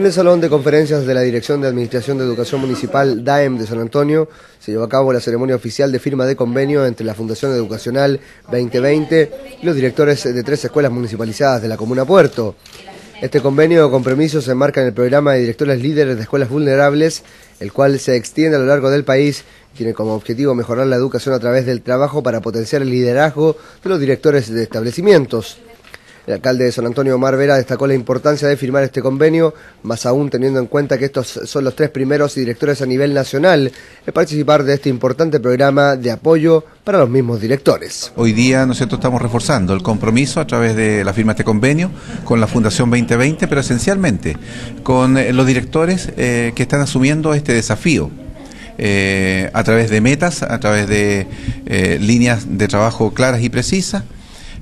En el Salón de Conferencias de la Dirección de Administración de Educación Municipal DAEM de San Antonio se llevó a cabo la ceremonia oficial de firma de convenio entre la Fundación Educacional 2020 y los directores de tres escuelas municipalizadas de la Comuna Puerto. Este convenio o compromiso se enmarca en el programa de directores líderes de escuelas vulnerables, el cual se extiende a lo largo del país y tiene como objetivo mejorar la educación a través del trabajo para potenciar el liderazgo de los directores de establecimientos. El alcalde de San Antonio, Omar Vera, destacó la importancia de firmar este convenio, más aún teniendo en cuenta que estos son los tres primeros directores a nivel nacional en participar de este importante programa de apoyo para los mismos directores. Hoy día nosotros estamos reforzando el compromiso a través de la firma de este convenio con la Fundación 2020, pero esencialmente con eh, los directores eh, que están asumiendo este desafío. Eh, a través de metas, a través de líneas de trabajo claras y precisas,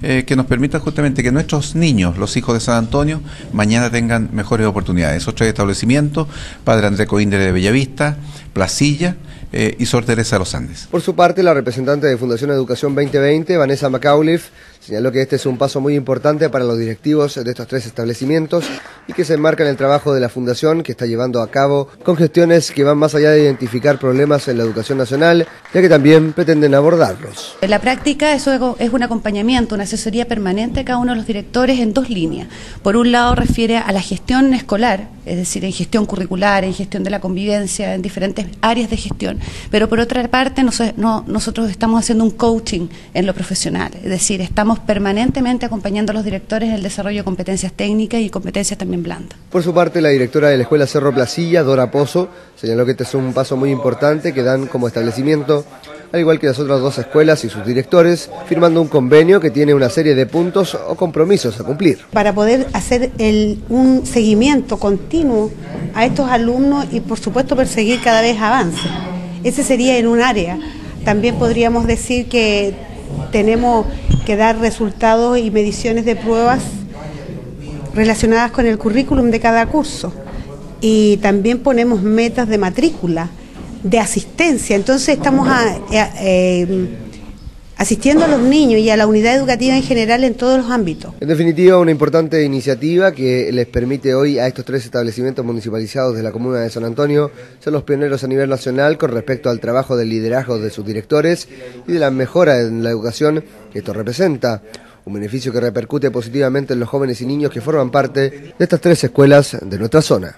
eh, que nos permita justamente que nuestros niños, los hijos de San Antonio, mañana tengan mejores oportunidades. Esos tres establecimientos, Padre André Coindre de Bellavista, Placilla, eh, y Sor Teresa de los Andes. Por su parte, la representante de Fundación Educación 2020, Vanessa McAuliffe, señaló que este es un paso muy importante para los directivos de estos tres establecimientos y que se enmarca en el trabajo de la Fundación que está llevando a cabo con gestiones que van más allá de identificar problemas en la educación nacional, ya que también pretenden abordarlos. En la práctica eso es un acompañamiento, una asesoría permanente a cada uno de los directores en dos líneas. Por un lado refiere a la gestión escolar, es decir, en gestión curricular, en gestión de la convivencia, en diferentes áreas de gestión. Pero por otra parte, nosotros estamos haciendo un coaching en lo profesional, es decir, estamos permanentemente acompañando a los directores en el desarrollo de competencias técnicas y competencias también blandas. Por su parte, la directora de la Escuela Cerro Placilla, Dora Pozo, señaló que este es un paso muy importante que dan como establecimiento al igual que las otras dos escuelas y sus directores, firmando un convenio que tiene una serie de puntos o compromisos a cumplir. Para poder hacer un seguimiento continuo a estos alumnos y por supuesto perseguir cada vez avances. Ese sería en un área. También podríamos decir que tenemos que dar resultados y mediciones de pruebas relacionadas con el currículum de cada curso. Y también ponemos metas de matrícula de asistencia. Entonces estamos eh, asistiendo a los niños y a la unidad educativa en general en todos los ámbitos. En definitiva, una importante iniciativa que les permite hoy a estos tres establecimientos municipalizados de la comuna de San Antonio ser los pioneros a nivel nacional con respecto al trabajo del liderazgo de sus directores y de la mejora en la educación que esto representa. Un beneficio que repercute positivamente en los jóvenes y niños que forman parte de estas tres escuelas de nuestra zona.